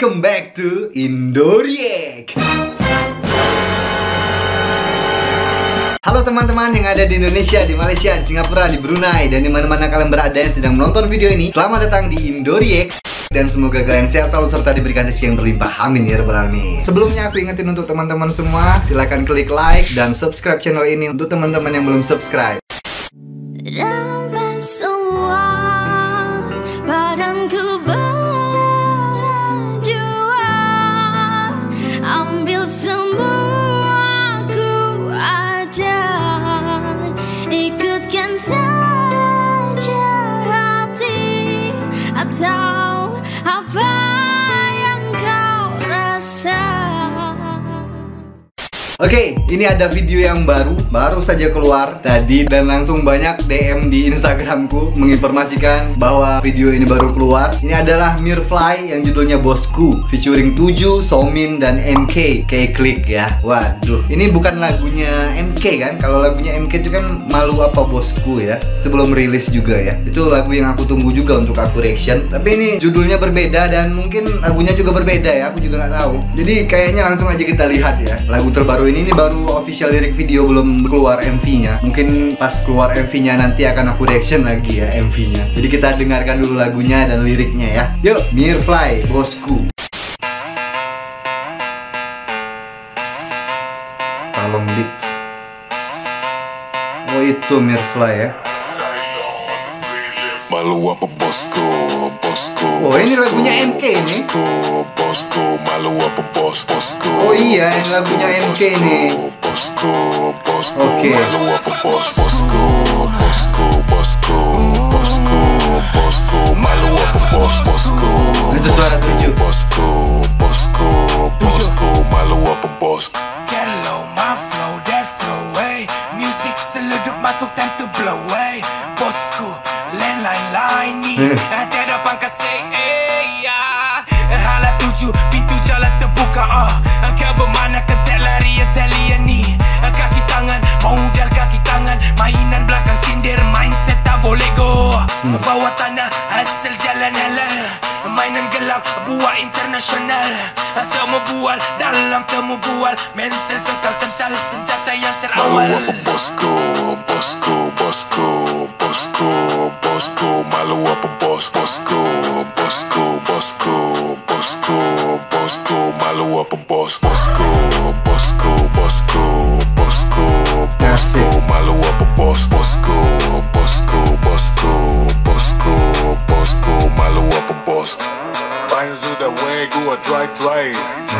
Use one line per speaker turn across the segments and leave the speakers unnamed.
welcome back to Indoriek. Halo teman-teman yang ada di Indonesia, di Malaysia, di Singapura, di Brunei, dan di mana-mana kalian berada yang sedang menonton video ini. Selamat datang di Indoriek. Dan semoga kalian sehat selalu serta diberikan rezeki yang berlimpah. Amin ya rabbal alamin. Sebelumnya aku ingetin untuk teman-teman semua, silahkan klik like dan subscribe channel ini untuk teman-teman yang belum subscribe. Oke, okay, ini ada video yang baru, baru saja keluar tadi dan langsung banyak DM di Instagramku menginformasikan bahwa video ini baru keluar. Ini adalah Mirfly yang judulnya Bosku, featuring 7, Somin dan MK. Kayak klik ya. Waduh, ini bukan lagunya MK kan? Kalau lagunya MK itu kan malu apa bosku ya. Itu belum rilis juga ya. Itu lagu yang aku tunggu juga untuk aku reaction. Tapi ini judulnya berbeda dan mungkin lagunya juga berbeda ya. Aku juga nggak tahu. Jadi kayaknya langsung aja kita lihat ya. Lagu terbaru ini ini baru official lirik video belum keluar MV-nya. Mungkin pas keluar MV-nya nanti akan aku reaction lagi ya MV-nya. Jadi kita dengarkan dulu lagunya dan liriknya ya. Yuk, Mirfly, bosku. Tolong Beats. Oh itu Mirfly ya.
Malu apa bosku, bosku
Oh ini lagunya MK nih
Bosku, bosku, malu apa bos, bosku.
Oh iya ini lagunya MK nih
Bosku, bosku,
Oke.
malu apa bos, Bosku,
Tiada pangkas, hey, ya. Hala tuju, pintu jalan terbuka, ah. Kau bermana ketek lari yang talian ni. Kaki tangan, modal kaki tangan. Mainan belakang sindir, mindset tak boleh go. Bawah tanah, hasil jalan halal Mainan gelap, buat internasional Temu bual, dalam temu bual Mental kekal kental, senjata yang terawal
Malu apa bosku, bosku, bosku, bosku, bosku Malu apa bos, bosku, bosku, bosku, bosku, bosku Malu apa bos, bosku, bosku, bosku, bosku, bosku Malu apa bos, bosku, bosku, bosku, bosku, Malu apa bos Banyak sudah way gua try try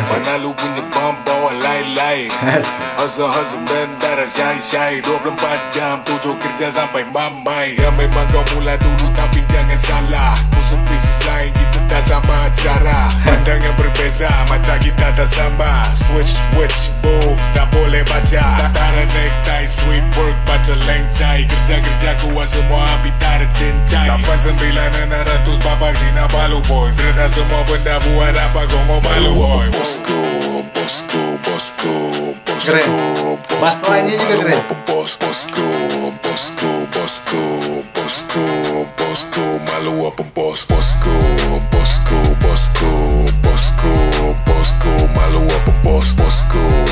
Mana lu punya bom bawa lain lain Hustle hustle man darah shy 24 jam tujuh kerja sampai mamai Ya memang kau mula dulu tapi jangan salah. Musuh bisnis lain kita tak sama cara. Pandang yang berbeza mata kita tak sama. Switch switch move tak boleh baca. Tara necktie sweet work baca lengcai. Kerja-kerja kuat semua habis tak ada cincai 89 ratus bapak Gina balu boys Reda semua benda buat apa kau mau malu boy? Bosku, bosku, bosku, bosku
Keren. Bass line-nya juga keren.
Bos, bosku, bosku, bosku, bosku, bosku Malu apa bos, bosku, bosku, bosku, bosku, bosku Malu apa bos, bosku, bosku,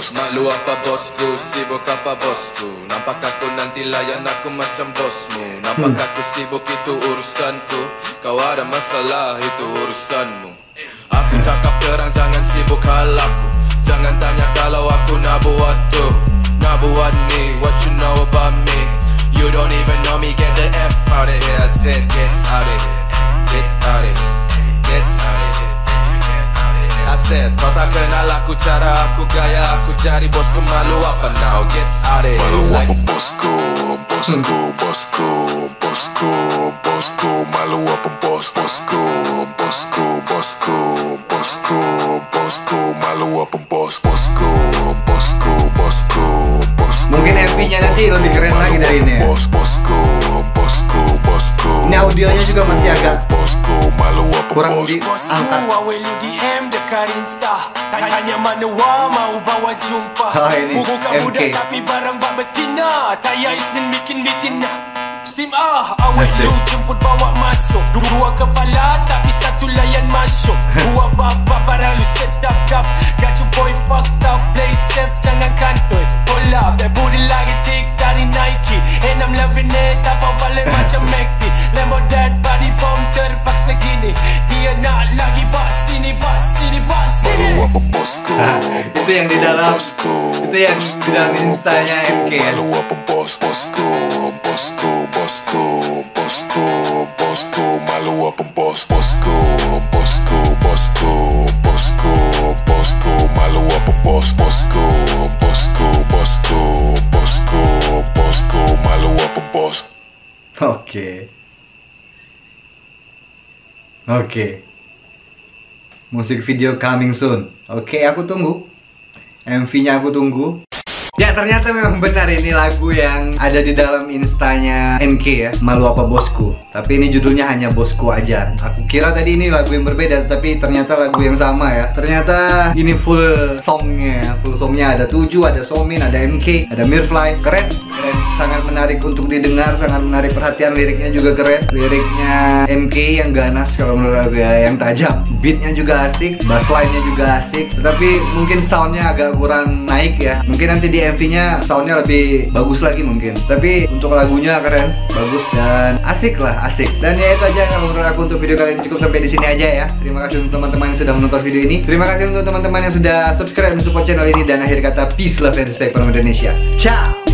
Malu apa
bosku, sibuk apa bosku? Nampak aku nanti layan aku macam bosmu. Nampak aku sibuk itu urusanku. Kau ada masalah itu urusanmu. Aku cakap terang jangan sibuk hal aku. Jangan tanya kalau aku nak aku cara aku gaya Aku cari bosku malu apa now? Get out of here.
Malu apa bosku, bosku, bosku, bosku, bosku? Malu apa bos, bosku, bosku, bosku, bosku, bosku? Malu apa bos, bosku, bosku, bosku, bosku?
Mungkin MV-nya nanti lebih keren lagi dari ini ya.
Bos, bosku
Ini audionya juga masih agak kurang
bawa jumpa
Ah, ini MK.
Steam ah, awet lu jemput bawa masuk Dua kepala tapi satu layan masuk. Dua bapa barang lu sedap dap Got your jangan kantoi Hold up, that booty lagi Nike. And I'm loving it, apa balik macam McD Lambo dead body bomb terpaksa gini. Dia nak lagi bas sini, bas sini, bas sini.
Malu apa bosku.
Ah, itu yang di dalam-
bosku,
itu yang di dalam
bosku,
instanya
bosku.
MK ya?
Malu apa bos bosku bosku bosku bosku bosku. Malu apa bos bosku bosku bosku bosku bosku. Malu apa bos bosku bosku
Oke. Oke. Musik video coming soon. Oke, aku tunggu. MV-nya aku tunggu. Ya ternyata memang benar ini lagu yang ada di dalam instanya NK ya Malu apa bosku Tapi ini judulnya hanya bosku aja Aku kira tadi ini lagu yang berbeda Tapi ternyata lagu yang sama ya Ternyata ini full songnya Full songnya ada Tuju, ada Somin, ada MK, ada Mirfly keren Sangat menarik untuk didengar Sangat menarik perhatian liriknya juga keren. Liriknya MK yang ganas kalau menurut aku ya Yang tajam. Beatnya juga asik Bassline-nya juga asik. Tetapi mungkin soundnya agak kurang naik ya. Mungkin nanti di MV-nya soundnya lebih bagus lagi mungkin. Tapi untuk lagunya keren Bagus dan asik lah asik. Dan ya itu aja kalau menurut aku untuk video kali ini. Cukup sampai di sini aja ya. Terima kasih untuk teman-teman yang sudah menonton video ini. Terima kasih untuk teman-teman yang sudah subscribe dan support channel ini. Dan akhir kata peace, love, and respect from Indonesia. Ciao